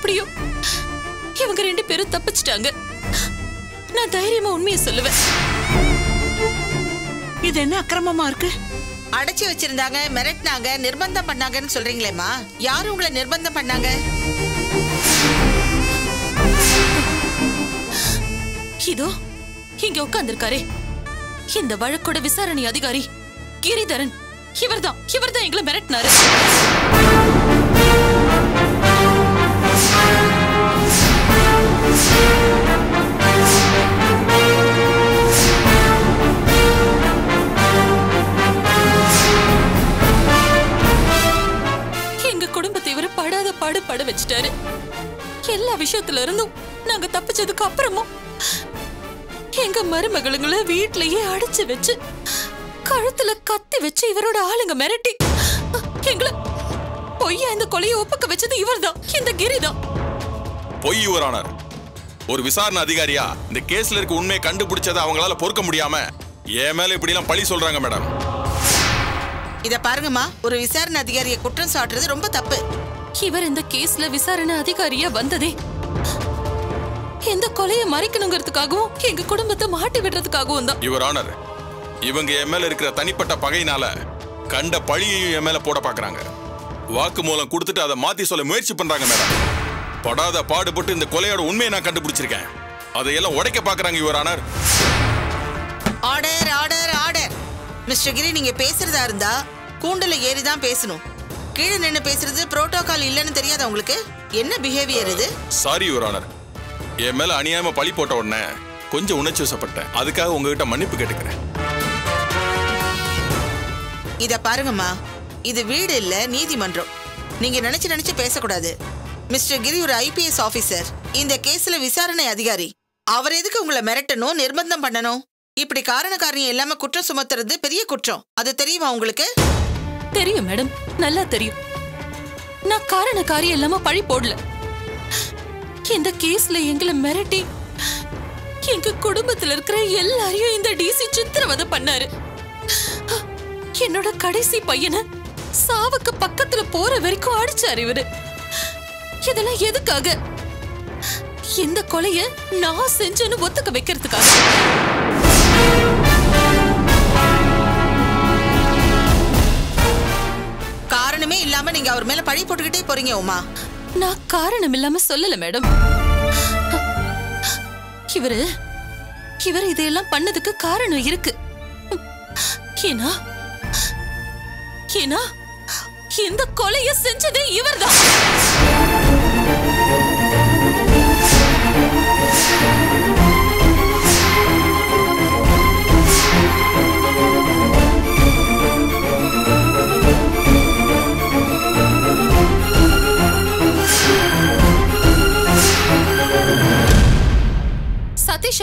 எப்படியோ? இவங்க ரெண்டு பேரும் தப்பிச்சிட்டாங்க. நான் தைரியமா உண்மையை சொல்லுவேன். இது என்ன அக்கிரமமா இருக்கு? அடைச்சி வச்சிருந்தாங்க மிரட்டினாங்க நிர்பந்தம் பண்ணாங்கன்னு சொல்றீங்களேம்மா. யார் உங்களை நிர்பந்தம் பண்ணாங்க? இதோ இங்க உட்கார்ந்திருக்காரே. இந்த வழக்கோட விசாரணை அதிகாரி கிரிதரன். இவர்தான் இவர்தான் எங்களை மிரட்டினாரு. நாங்க தப்பிச்சதுக்கு அப்புறமும் எங்க மருமகளுங்களை வீட்லயே அடைச்சு வச்சு கழுத்துல கத்தி வச்சு இவரோட ஆளுங்க மிரட்டி எங்களை பொய்யா இந்த கொலையை ஒப்புக்க வச்சது இவர்தான் இந்த கிரிதான். பொய் யுவரானர். ஒரு விசாரணை அதிகாரியா இந்த கேஸ்ல இருக்க உண்மையை கண்டுபிடிச்சதை அவங்களால பொறுக்க முடியாம என் மேல இப்படி எல்லாம் பழி சொல்றாங்க மேடம். இத பாருங்கம்மா ஒரு விசாரணை அதிகாரியை குற்றம் சாட்டுறது ரொம்ப தப்பு. இவர் இந்த கேஸ்ல விசாரணை அதிகாரியா வந்ததே இந்த கொலையை மறைக்கணுங்கிறதுக்காகவும் எங்க குடும்பத்தை மாட்டி விடுறதுக்காகவும் தான். யுவர் ஆனர் இவங்க என் மேல இருக்கிற தனிப்பட்ட பகையினால கண்ட பழியையும் என் மேல போட பாக்குறாங்க. வாக்கு மூலம் கொடுத்துட்டு அதை மாத்தி சொல்ல முயற்சி பண்றாங்க மேடம் படாத பாடுபட்டு இந்த கொலையோட உண்மையை நான் கண்டுபிடிச்சிருக்கேன். அதையெல்லாம் உடைக்க பாக்குறாங்க your honour order order order. Mister Giri நீங்க பேசுறதா இருந்தா கூண்டுல ஏறி தான் பேசணும். கீழே நின்னு பேசுறது புரோட்டோகால் இல்லைன்னு தெரியாதா உங்களுக்கு? என்ன பிஹேவியர் இது? சாரி யுவர் ஆனர் என் மேல அநியாயமா பழி போட்ட உடனே கொஞ்சம் உணர்ச்சி வசப்பட்டேன். அதுக்காக உங்ககிட்ட மன்னிப்பு கேட்டுக்கிறேன். இத பாருங்கம்மா. இது வீடு இல்ல நீதிமன்றம். நீங்க நினைச்சு நினைச்சு பேசக்கூடாது. மிஸ்டர் கிரி ஒரு ஐபிஎஸ் ஆபீசர். இந்த கேஸ்ல விசாரணை அதிகாரி. அவர் எதுக்கு உங்களை மிரட்டணும் நிர்பந்தம் பண்ணணும்? இப்படி காரண காரியம் இல்லாம குற்றம் சுமத்துறது பெரிய குற்றம். அது தெரியுமா உங்களுக்கு? தெரியும் மேடம். நல்லா தெரியும். நான் காரண காரியம் இல்லாம பழி போடல. இந்த கேஸ்ல எங்களை மிரட்டி எங்க குடும்பத்துல இருக்கிற எல்லாரையும் இந்த டிசி சித்திரவதை பண்ணாரு. என்னோட கடைசி பையனை சாவுக்கு பக்கத்துல போற வரைக்கும் அடிச்சாரு இவரு. இதெல்லாம் எதுக்காக? இந்த கொலைய நான் செஞ்சேன்னு ஒத்துக்க வைக்கிறதுக்காக. காரணமே இல்லாம நீங்க அவர் மேல பழி போட்டுக்கிட்டே போறீங்க உமா. நான் காரணம் இல்லாம சொல்லல மேடம். இவரு இவர் இதையெல்லாம் பண்ணதுக்கு காரணம் இருக்கு. ஏன்னா ஏன்னா இந்த கொலைய செஞ்சதே இவர்தான்.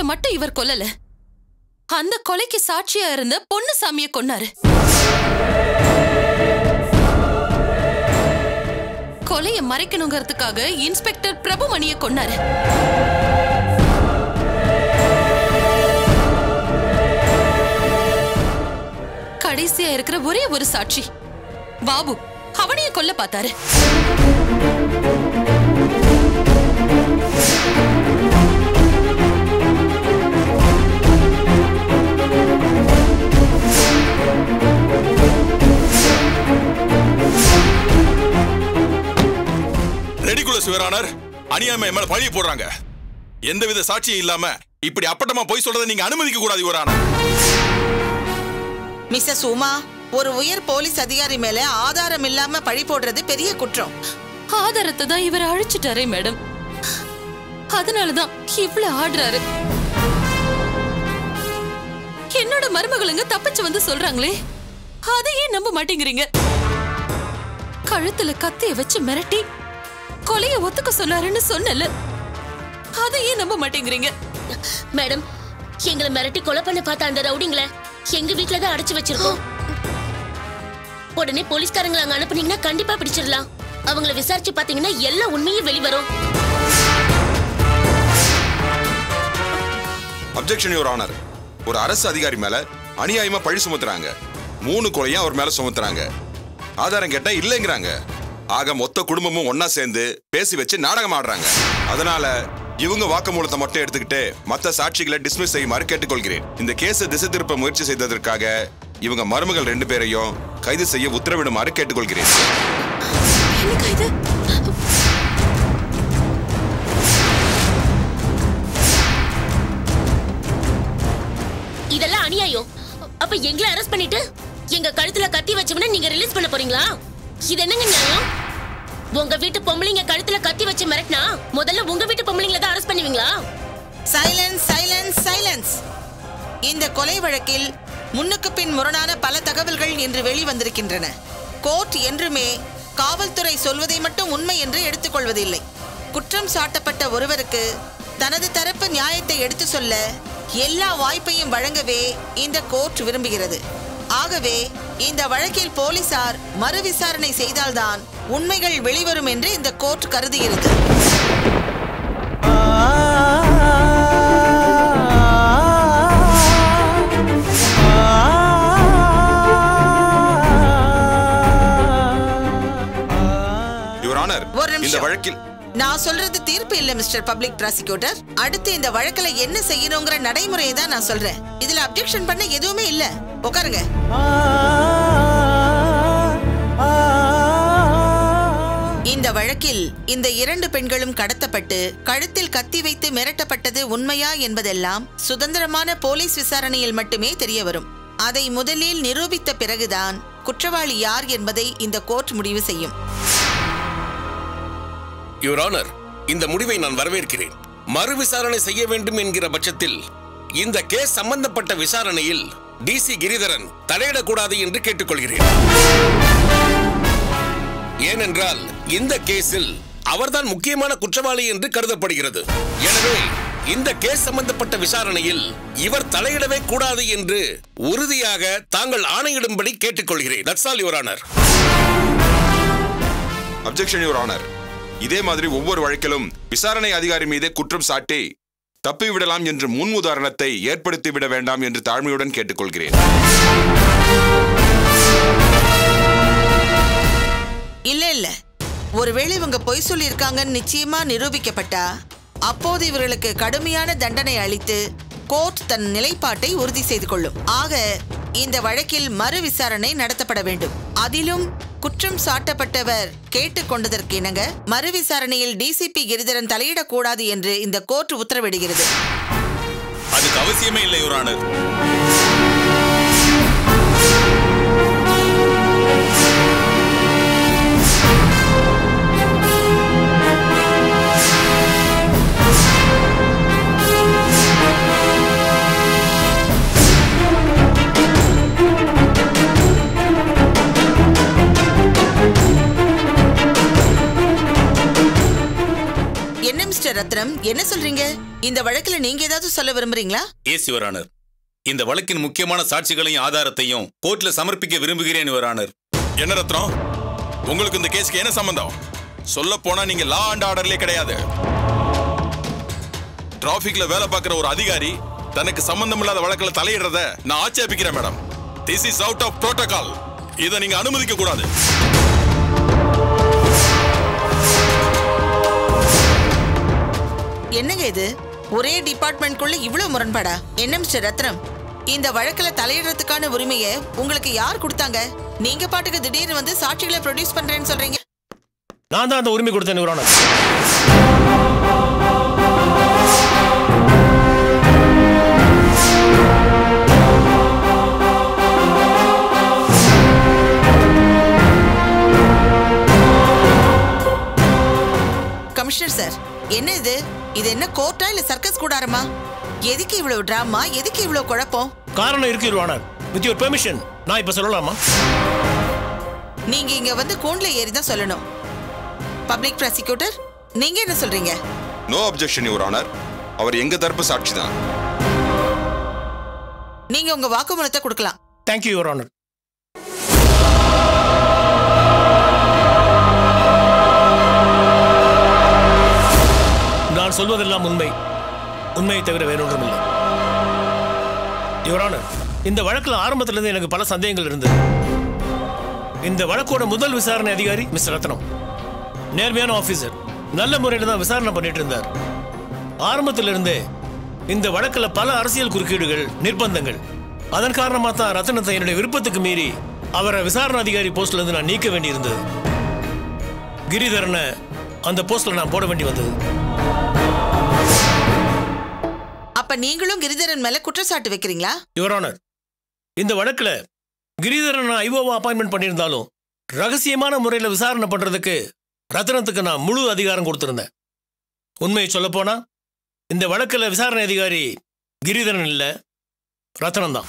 மட்டும் இவர் கொல்லல. அந்த கொலைக்கு சாட்சியா இருந்த சாமியை கொன்னாரு. கொலைய மறைக்கணுங்கிறதுக்காக இன்ஸ்பெக்டர் பிரபுமணிய கொன்னாரு. கடைசியா இருக்கிற ஒரே ஒரு சாட்சி. பாபு அவனையும் கொல்ல பார்த்தாரு. ரெடிகுலஸ் சிவரானர் அநியாயமா மேல பழிய போடுறாங்க. எந்தவித சாட்சியும் இல்லாம இப்படி அப்பட்டமா போய் சொல்றதை நீங்க அனுமதிக்க கூடாது யுவரானர் மிஸ்ஸஸ் உமா ஒரு உயர் போலீஸ் அதிகாரி மேல ஆதாரம் இல்லாம பழி போடுறது பெரிய குற்றம். ஆதாரத்தை தான் இவர் அழிச்சிட்டாரே மேடம். அதனாலதான் இவ்ளோ ஆடுறாரு. என்னோட மருமகளுங்க தப்பிச்சு வந்து சொல்றாங்களே அதையே நம்ப மாட்டேங்கிறீங்க. கழுத்துல கத்திய வச்சு மிரட்டி கொலைய ஒத்துக்க சொன்னாருன்னு சொன்னல அதையே நம்ப மாட்டேங்கிறீங்க. மேடம் எங்களை மிரட்டி கொலை பண்ண பார்த்த அந்த ரவுடிங்கள எங்க வீட்ல தான் அடைச்சு வச்சிருக்கோம். உடனே போலீஸ்காரங்களை அங்க அனுப்புனீங்கன்னா கண்டிப்பா பிடிச்சிடலாம். அவங்கள விசாரிச்சு பாத்தீங்கன்னா எல்லா உண்மையும் வெளிவரும். அப்ஜெக்ஷன் யுவர் ஆனர் ஒரு அரசு அதிகாரி மேல அநியாயமா பழி சுமத்துறாங்க. மூணு கொலையும் அவர் மேல சுமத்துறாங்க. ஆதாரம் கேட்டா இல்லைங்கிறாங்க. ஆக மொத்த குடும்பமும் ஒன்னா சேர்ந்து பேசி வச்சு நாடகம் ஆடுறாங்க. அதனால இவங்க வாக்குமூலத்தை மட்டும் எடுத்துக்கிட்டு மத்த சாட்சிகளை டிஸ்மிஸ் செய்யுமாறு கேட்டுக்கொள்கிறேன். இந்த கேஸை திசை திருப்ப முயற்சி செய்ததற்காக இவங்க மருமகள் ரெண்டு பேரையும் கைது செய்ய உத்தரவிடுமாறு கேட்டுக்கொள்கிறேன். இதெல்லாம் அநியாயம். அப்ப எங்களை அரெஸ்ட் பண்ணிட்டு எங்க கழுத்துல கத்தி வச்சோம்னா நீங்க ரிலீஸ் பண்ண போறீங்களா? இது என்னங்க நியாயம்? உங்க வீட்டு பொம்பளைங்க கழுத்துல கத்தி வச்சு மிரட்டினா முதல்ல உங்க வீட்டு பொம்பளைங்களை தான் அரெஸ்ட் பண்ணுவீங்களா? சைலன்ஸ் சைலன்ஸ் சைலன்ஸ் இந்த கொலை வழக்கில் முன்னுக்கு பின் முரணான பல தகவல்கள் இன்று வெளிவந்திருக்கின்றன. கோர்ட் என்றுமே காவல்துறை சொல்வதை மட்டும் உண்மை என்று எடுத்துக்கொள்வதில்லை. குற்றம் சாட்டப்பட்ட ஒருவருக்கு தனது தரப்பு நியாயத்தை எடுத்து சொல்ல எல்லா வாய்ப்பையும் வழங்கவே இந்த கோர்ட் விரும்புகிறது. ஆகவே இந்த வழக்கில் போலீசார் மறு விசாரணை செய்தால்தான் உண்மைகள் வெளிவரும் என்று இந்த கோர்ட் கருதுகிறது. ஒரு நிமிஷம். வழக்கில் நான் சொல்றது தீர்ப்பு இல்ல மிஸ்டர் பப்ளிக் ப்ராசிக்யூட்டர் அடுத்து இந்த வழக்குல என்ன செய்யணுங்கிற நடைமுறையை தான் நான் சொல்றேன். இதுல அப்ஜெக்ஷன் பண்ண எதுவுமே இல்ல. உட்காருங்க. இந்த வழக்கில் இந்த இரண்டு பெண்களும் கடத்தப்பட்டு கழுத்தில் கத்தி வைத்து மிரட்டப்பட்டது உண்மையா என்பதெல்லாம் சுதந்திரமான போலீஸ் விசாரணையில் மட்டுமே தெரியவரும். அதை முதலில் நிரூபித்த பிறகுதான் குற்றவாளி யார் என்பதை இந்த கோர்ட் முடிவு செய்யும். யுவர் ஆனர் இந்த முடிவை நான் வரவேற்கிறேன். மறு விசாரணை செய்ய வேண்டும் என்கிற பட்சத்தில் இந்த கேஸ் சம்பந்தப்பட்ட விசாரணையில் டிசி கிரிதரன் தலையிடக்கூடாது என்று கேட்டுக்கொள்கிறேன். ஏனென்றால் இந்த கேஸில் அவர்தான் முக்கியமான குற்றவாளி என்று கருதப்படுகிறது. எனவே இந்த கேஸ் சம்பந்தப்பட்ட விசாரணையில் இவர் தலையிடவே கூடாது என்று உறுதியாக தாங்கள் ஆணையிடும்படி கேட்டுக்கொள்கிறேன். That's all your honour objection your honour இதே மாதிரி ஒவ்வொரு வழக்கிலும் விசாரணை அதிகாரி மீதே குற்றம் சாட்டி தப்பி விடலாம் என்ற முன் உதாரணத்தை ஏற்படுத்தி விட வேண்டாம் என்று தாழ்மையுடன் கேட்டுக்கொள்கிறேன். ஒருவேளை இவங்க பொய் சொல்லியிருக்காங்கன்னு நிச்சயமா நிரூபிக்கப்பட்டா? அப்போது இவர்களுக்கு கடுமையான தண்டனை அளித்து கோர்ட் தன் நிலைப்பாட்டை உறுதி செய்து கொள்ளும். ஆக இந்த வழக்கில் மறு விசாரணை நடத்தப்பட வேண்டும். அதிலும் குற்றம் சாட்டப்பட்டவர் கேட்டுக்கொண்டதற்கு இணங்க மறு விசாரணையில் டிசிபி கிரிதரன் தலையிடக்கூடாது என்று இந்த கோர்ட் உத்தரவிடுகிறது. அதுக்கு அவசியமே இல்லை யுவர் ரத்னம் என்ன சொல்றீங்க? இந்த வழக்குல நீங்க ஏதாவது சொல்ல விரும்புறீங்களா? எஸ் யுவர் ஆனர் இந்த வழக்கின் முக்கியமான சாட்சிகளையும் ஆதாரத்தையும் கோர்ட்ல சமர்ப்பிக்க விரும்புகிறேன் யுவர் ஆனர். என்ன ரத்னம்? உங்களுக்கு இந்த கேஸ்க்கு என்ன சம்பந்தம்? சொல்ல போனா நீங்க லா அண்ட் ஆர்டர்லயே கிடையாது. டிராபிக்ல வேலை பார்க்குற ஒரு அதிகாரி தனக்கு சம்பந்தம் இல்லாத வழக்குல தலையிடுறத நான் ஆட்சேபிக்கிறேன் madam. This is out of protocol இதை நீங்க அனுமதிக்க கூடாது. என்னங்க இது? ஒரே டிபார்ட்மெண்ட்குள்ள இவ்வளவு முரண்பாடா? என்ன மிஸ்டர் ரத்னம்? இந்த வழக்குல தலையிடுறதுக்கான உரிமையை உங்களுக்கு யார் கொடுத்தாங்க? நீங்க பாட்டுக்கு திடீர்னு வந்து சாட்சிகளை ப்ரொடியூஸ் பண்றேன்னு சொல்றீங்க. நான் தான் அந்த உரிமை கொடுத்தேன் யுவர் ஆனர் கமிஷனர் சார் என்ன இது? இது என்ன கோர்ட்டா இல்ல சர்க்கஸ் கூடாரமா? எதுக்கு இவ்வளவு டிராமா எதுக்கு இவ்வளவு குழப்பம்? காரணம் இருக்கு your honour with your permission நான் இப்ப சொல்லலாமா? நீங்க இங்க வந்து கூண்டுல ஏறி தான் சொல்லணும். பப்ளிக் ப்ராசிக்யூட்டர் நீங்க என்ன சொல்றீங்க? நோ அப்ஜெக்ஷன் யுவர் ஆனர் அவர் எங்க தரப்பு சாட்சி தான். நீங்க உங்க வாக்குமூலத்தை கொடுக்கலாம். தேங்க்யூ யுவர் ஆனர் நான் சொல்வதெல்லாம் உண்மை. உண்மையை தவிர வேறொன்றும் இல்லை யுவர் இந்த வழக்கில் ஆரம்பத்திலிருந்து எனக்கு பல சந்தேகங்கள் இருந்தது. இந்த வழக்கோட முதல் விசாரணை அதிகாரி மிஸ்டர் ரத்னம். நேர்மையான ஆஃபீஸர் நல்ல முறையில் தான் விசாரணை பண்ணிட்டு இருந்தார். ஆரம்பத்திலிருந்தே இந்த வழக்கில் பல அரசியல் குறுக்கீடுகள் நிர்பந்தங்கள். அதன் காரணமாக தான் ரத்னத்தை என்னுடைய விருப்பத்துக்கு மீறி அவரை விசாரணை அதிகாரி போஸ்ட்ல இருந்து நான் நீக்க வேண்டியிருந்தது. கிரிதரனை அந்த போஸ்ட்ல நான் போட வேண்டி வந்தது. அப்ப நீங்களும் கிரிதரன் மேல குற்றச்சாட்டு வைக்கிறீங்களா? யுவர் ஆனர் இந்த வழக்குல கிரிதரன் நான் ஐஓவா அப்பாயின்மெண்ட் பண்ணியிருந்தாலும் ரகசியமான முறையில் விசாரணை பண்றதுக்கு ரத்னத்துக்கு நான் முழு அதிகாரம் கொடுத்துருந்தேன். உண்மையை சொல்லப் போனா இந்த வழக்கில் விசாரணை அதிகாரி கிரிதரன் இல்லை ரத்னம் தான்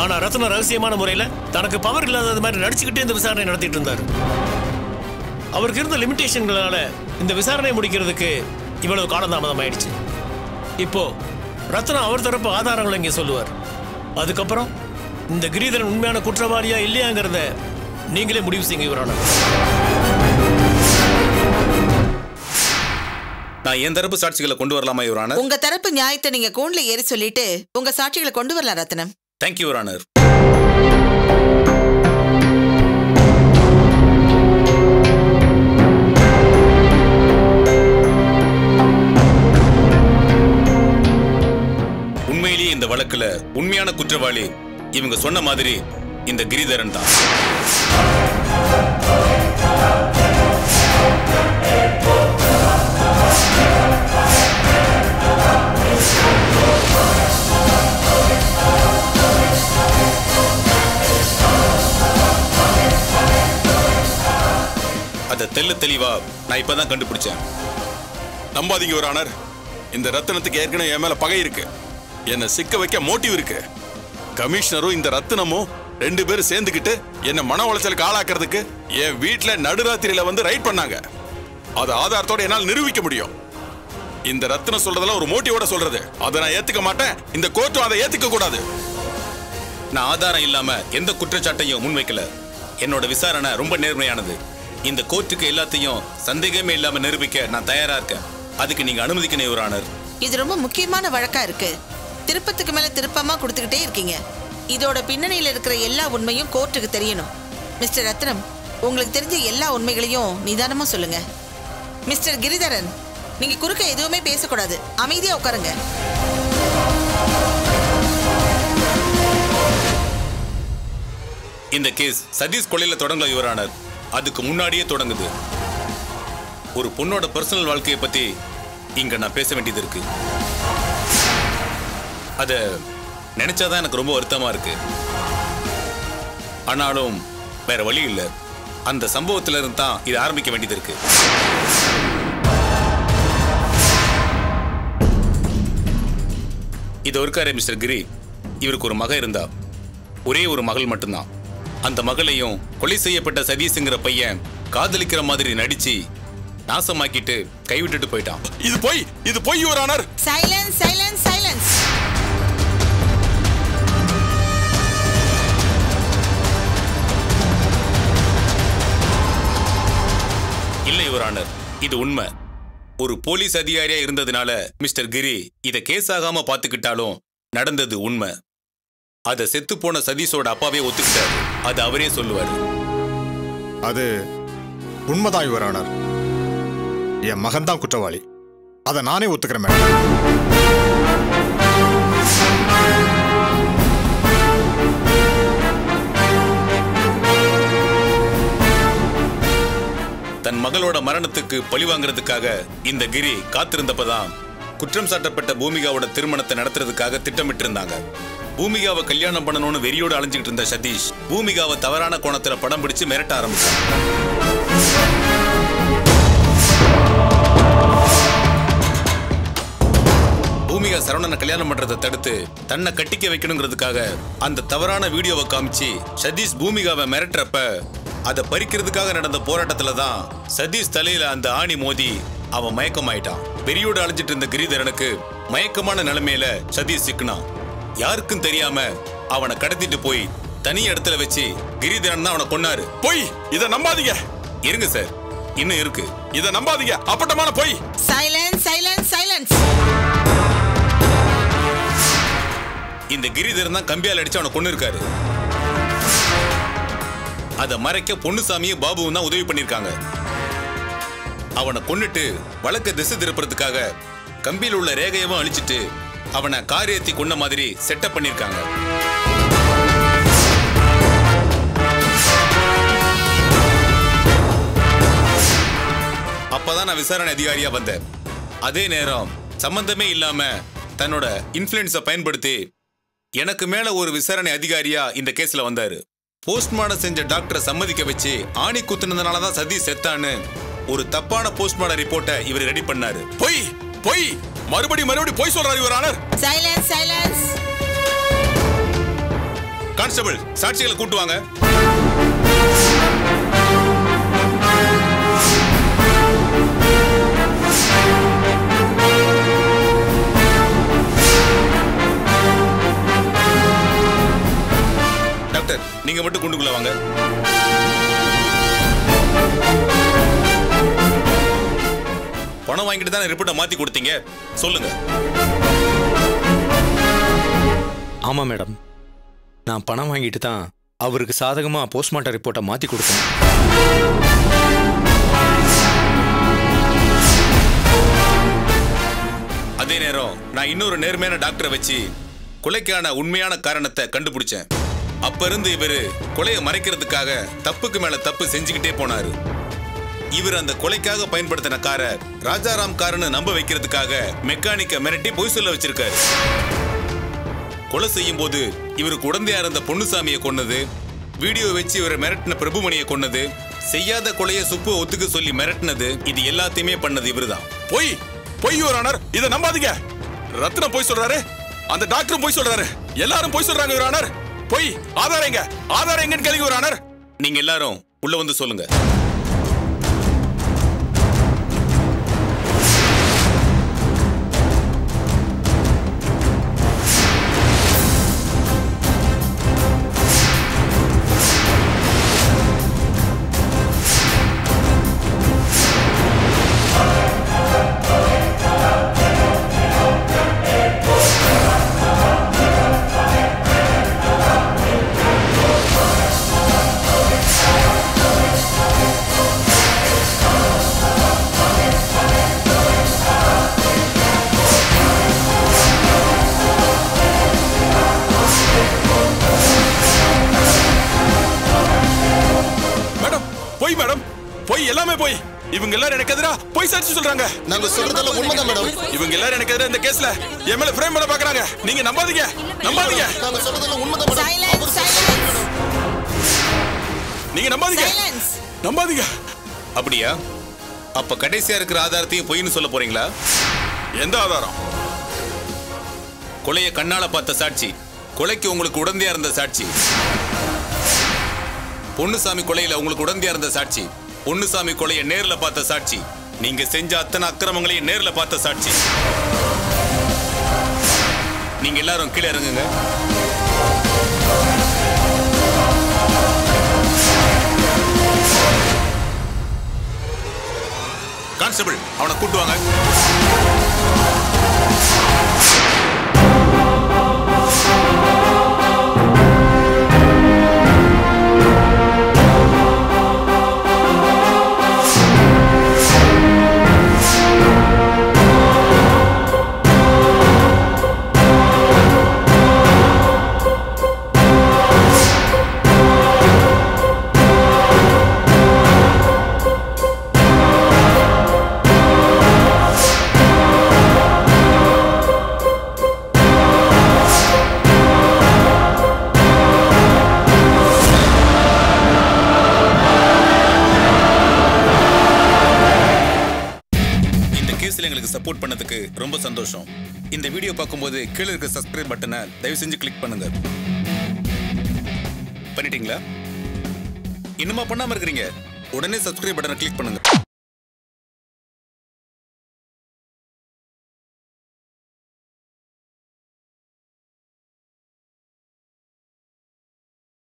ஆனா ரத்னம் ரகசியமான முறையில தனக்கு பவர் இல்லாதது மாதிரி நடிச்சுக்கிட்டே இந்த விசாரணை நடத்திட்டு இருந்தார். அவருக்கு இருந்த லிமிடேஷன்களால இந்த விசாரணை முடிக்கிறதுக்கு இவ்வளவு காலதாமதம் ஆயிடுச்சு இப்போ ரத்னம் அவர் தரப்பு ஆதாரங்களை இங்கே சொல்லுவார். அதுக்கப்புறம் இந்த கிரீதரன் உண்மையான குற்றவாளியா இல்லையாங்கிறத நீங்களே முடிவு செய்யுங்க இவரான நான் என் தரப்பு சாட்சிகளை கொண்டு வரலாமா யுவர் ஆனர் உங்க தரப்பு நியாயத்தை நீங்க கூண்டுல ஏறி சொல்லிட்டு உங்க சாட்சிகளை கொண்டு வரலாம் ரத்னம். தேங்க்யூ யுவர் ஆனர் உண்மையிலேயே இந்த வழக்குல உண்மையான குற்றவாளி இவங்க சொன்ன மாதிரி இந்த கிரிதரன் தான் Yeah. தெல்ல தெளிவா நான் இப்பதான் கண்டுபிடிச்சேன். நம்பாதீங்க ஒரு ஆனர் இந்த ரத்தனத்துக்கு ஏற்கனவே என் மேல பகை இருக்கு. என்னை சிக்க வைக்க மோட்டிவ் இருக்கு. கமிஷனரும் இந்த ரத்தினமும் ரெண்டு பேரும் சேர்ந்துக்கிட்டு என்ன மன உளைச்சலுக்கு ஆளாக்குறதுக்கு என் வீட்ல நடுராத்திரியில வந்து ரைட் பண்ணாங்க. அது ஆதாரத்தோட என்னால் நிரூபிக்க முடியும். இந்த ரத்தினம் சொல்றதெல்லாம் ஒரு மோட்டிவோட சொல்றது. அதை நான் ஏத்துக்க மாட்டேன். இந்த கோர்ட்டும் அதை ஏத்துக்க கூடாது. நான் ஆதாரம் இல்லாம எந்த குற்றச்சாட்டையும் முன்வைக்கல. என்னோட விசாரணை ரொம்ப நேர்மையானது. இந்த கோர்ட்டுக்கு எல்லாத்தையும் சந்தேகமே இல்லாம நிரூபிக்க நான் தயாரா இருக்கேன். அதுக்கு நீங்க அனுமதிக்கணும் யுவர் ஆனர். இது ரொம்ப முக்கியமான வழக்கா இருக்கு. திருப்பத்துக்கு மேல திருப்பமா கொடுத்துக்கிட்டே இருக்கீங்க. இதோட பின்னணியில இருக்கிற எல்லா உண்மையும் கோர்ட்டுக்கு தெரியணும். மிஸ்டர் ரத்னம் உங்களுக்கு தெரிஞ்ச எல்லா உண்மைகளையும் நிதானமா சொல்லுங்க. மிஸ்டர் கிரிதரன் நீங்க குறுக்க எதுவுமே பேசக்கூடாது. அமைதியா உட்காருங்க. இந்த கேஸ் சதீஷ் கொலையில தொடங்கல யுவர் ஆனர். அதுக்கு முன்னாடியே தொடங்குது. ஒரு பொண்ணோட பர்சனல் வாழ்க்கையை பத்தி இங்க நான் பேச வேண்டியது இருக்கு. அத நினைச்சாதான் எனக்கு ரொம்ப வருத்தமா இருக்கு. ஆனாலும் வேற வழி இல்ல. அந்த சம்பவத்துல இருந்து தான் இது ஆரம்பிக்க வேண்டியது இருக்கு. இது இருக்காரே மிஸ்டர் கிரி. இவருக்கு ஒரு மக இருந்தா. ஒரே ஒரு மகள் மட்டும்தான். அந்த மகளையும் கொலை செய்யப்பட்ட சதீஷுங்கிற பையன் காதலிக்கிற மாதிரி நடிச்சு நாசமாக்கிட்டு கைவிட்டுட்டு போயிட்டான். இது பொய் இது பொய் ஒரு ஆனர். Silence silence silence. இல்ல யுவர் ஆனர் இது உண்மை. ஒரு போலீஸ் அதிகாரியா இருந்ததுனால மிஸ்டர் கிரி இத கேஸ் ஆகாம பாத்துக்கிட்டாலும் நடந்தது உண்மை. அத செத்து போன சதீஷோட அப்பாவே ஒத்துக்கிட்டாரு. அது அவரே சொல்லுவாரு. அது உண்மைதான் யுவரானர் என் மகன்தான் குற்றவாளி. அதை நானே ஒத்துக்கிறேன் மேடம். தன் மகளோட மரணத்துக்கு பழி வாங்குறதுக்காக இந்த கிரி காத்திருந்தப்பதான் குற்றம் சாட்டப்பட்ட பூமிகாவோட திருமணத்தை நடத்துறதுக்காக திட்டமிட்டு இருந்தாங்க பூமிகாவை கல்யாணம் பண்ணணும்னு வெறியோடு அலைஞ்சிக்கிட்டு இருந்த சதீஷ் பூமிகாவை தவறான கோணத்துல படம் பிடிச்சு மிரட்ட ஆரம்பிச்சான். பூமிகா சரவணனை கல்யாணம் பண்றதை தடுத்து தன்னை கட்டிக்க வைக்கணுங்கிறதுக்காக அந்த தவறான வீடியோவை காமிச்சு சதீஷ் பூமிகாவை மிரட்டுறப்ப அதை பறிக்கிறதுக்காக நடந்த போராட்டத்துல தான் சதீஷ் தலையில அந்த ஆணி மோதி அவன் மயக்கமாயிட்டான். பெரியோடு அழைஞ்சிட்டு இருந்த கிரிதரனுக்கு மயக்கமான நிலைமையில சதீஷ் சிக்கினான். யாருக்கும் தெரியாம அவனை கடத்திட்டு போய் தனி இடத்துல வச்சு கிரிதரன் தான் அவனை கொன்னாரு. பொய்! இதை நம்பாதீங்க! இருங்க சார். இன்னும் இருக்கு. இத நம்பாதீங்க! அப்பட்டமான பொய்! Silence silence silence. இந்த கிரிதரன் தான் கம்பியால் அடிச்சு அவனை கொண்டு இருக்காரு அதை மறைக்க பொன்னுசாமியும் பாபுவும் தான் உதவி பண்ணிருக்காங்க அவனை கொன்னுட்டு வழக்க திசை திருப்புறதுக்காக கம்பியில் உள்ள ரேகையவும் அழிச்சிட்டு அவனை காரியத்தை கொண்ட மாதிரி செட்டப் பண்ணியிருக்காங்க அப்பதான் நான் விசாரணை அதிகாரியா வந்தேன். அதே நேரம் சம்பந்தமே இல்லாம தன்னோட இன்ஃபுளுன்ஸை பயன்படுத்தி எனக்கு மேல ஒரு விசாரணை அதிகாரியா இந்த கேஸ்ல வந்தாரு. போஸ்ட்மார்டம் செஞ்ச டாக்டரை சம்மதிக்க வச்சு ஆணி குத்துனதுனால தான் சதீஷ் செத்தான்னு ஒரு தப்பான போஸ்ட்மார்டம் ரிப்போர்ட்டை இவர் ரெடி பண்ணாரு. பொய்! பொய்! மறுபடி மறுபடி பொய் சொல்றாரு your honour silence silence constable சாட்சிகளை கூட்டு வாங்க. டாக்டர் நீங்க மட்டும் குண்டுக்குள்ள வாங்க. பணம் வாங்கிட்டு தானே ரிப்போர்ட்டை மாத்தி கொடுத்தீங்க? சொல்லுங்க. ஆமா மேடம் நான் பணம் வாங்கிட்டு தான் அவருக்கு சாதகமா போஸ்ட்மார்ட்டம் ரிப்போர்ட்டை மாத்தி கொடுத்தேன். அதே நேரம் நான் இன்னொரு நேர்மையான டாக்டரை வச்சு கொலைக்கான உண்மையான காரணத்தை கண்டுபிடிச்சேன். அப்ப இருந்து இவரு கொலையை மறைக்கிறதுக்காக தப்புக்கு மேல தப்பு செஞ்சுக்கிட்டே போனாரு. இவர் அந்த கொலைக்காக பயன்படுத்தின காரை ராஜாராம் காரன்னு நம்ப வைக்கிறதுக்காக மெக்கானிக்க மிரட்டி பொய் சொல்ல வச்சிருக்காரு. கொலை செய்யும் போது இவருக்கு உடந்தையா இருந்த பொன்னுசாமியை கொன்னது வீடியோ வச்சு இவரை மிரட்டின பிரபுமணியை கொன்னது செய்யாத கொலையை சுப்பு ஒத்துக்க சொல்லி மிரட்டினது இது எல்லாத்தையுமே பண்ணது இவர்தான். பொய் பொய் யுவர் ஆனர். இத நம்பாதீங்க. ரத்னம் பொய் சொல்றாரு. அந்த டாக்டரும் பொய் சொல்றாரு. எல்லாரும் பொய் சொல்றாங்க யுவர் ஆனர். பொய் ஆதாரம் எங்க? ஆதாரம் எங்கன்னு கேளுங்க யுவர் ஆனர். நீங்க எல்லாரும் உள்ள வந்து சொல்லுங்க. எல்லாரும் எனக்கு எதிரா இந்த கேஸ்ல என் மேல ஃப்ரேம் பண்ண பாக்குறாங்க. நீங்க நம்பாதீங்க. நம்பாதீங்க. நாங்க சொல்றதெல்லாம் உண்மைதான் நீங்க நம்பாதீங்க நம்பாதீங்க. அப்படியா? அப்ப கடைசியா இருக்கிற ஆதாரத்தையும் பொய்ன்னு சொல்ல போறீங்களா? எந்த ஆதாரம்? கொலையை கண்ணால பார்த்த சாட்சி. கொலைக்கு உங்களுக்கு உடந்தையா இருந்த சாட்சி. பொன்னுசாமி கொலையில உங்களுக்கு உடந்தையா இருந்த சாட்சி. பொன்னுசாமி கொலையை நேர்ல பார்த்த சாட்சி. நீங்க செஞ்ச அத்தனை அக்கிரமங்களையும் நேர்ல பார்த்த சாட்சி. நீங்க எல்லாரும் கீழே இறங்குங்க. கான்ஸ்டபிள் அவனை கூட்டு ரொம்ப சந்தோஷம். இந்த வீடியோ பார்க்கும்போது கீழே இருக்க சப்ஸ்கிரைப் பட்டனை தயவு செஞ்சு கிளிக் பண்ணுங்க. பண்ணிட்டீங்களா? இன்னுமா பண்ணாம இருக்கிறீங்க. உடனே சப்ஸ்கிரைப் பட்டனை கிளிக் பண்ணுங்க.